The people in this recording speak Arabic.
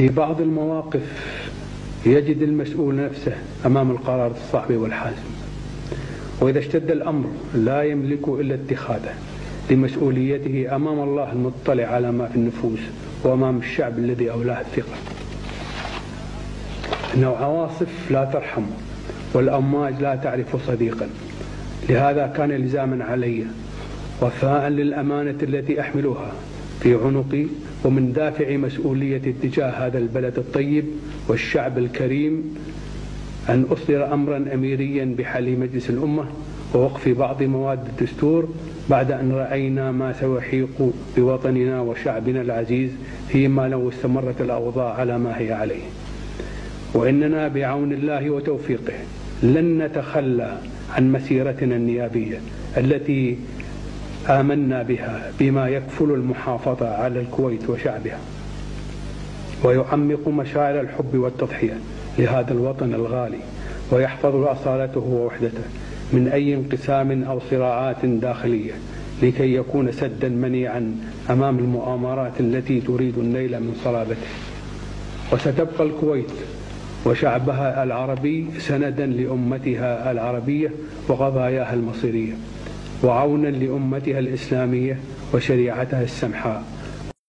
في بعض المواقف يجد المسؤول نفسه أمام القرار الصعب والحازم. وإذا اشتد الأمر لا يملك إلا اتخاذه لمسؤوليته أمام الله المطلع على ما في النفوس وأمام الشعب الذي أولاه الثقة إنه عواصف لا ترحم والأمواج لا تعرف صديقا. لهذا كان لزاما علي وفاء للأمانة التي أحملها في عنقي ومن دافع مسؤوليتي تجاه هذا البلد الطيب والشعب الكريم أن أصدر أمرا أميريا بحل مجلس الأمة ووقف بعض مواد الدستور بعد أن رأينا ما سيحيق بوطننا وشعبنا العزيز فيما لو استمرت الأوضاع على ما هي عليه. وإننا بعون الله وتوفيقه لن نتخلى عن مسيرتنا النيابية التي آمنا بها بما يكفل المحافظة على الكويت وشعبها. ويعمق مشاعر الحب والتضحية لهذا الوطن الغالي ويحفظ أصالته ووحدته من أي انقسام أو صراعات داخلية لكي يكون سدا منيعا أمام المؤامرات التي تريد النيل من صلابته. وستبقى الكويت وشعبها العربي سندا لأمتها العربية وقضاياها المصيرية. وعونا لأمتها الإسلامية وشريعتها السمحاء.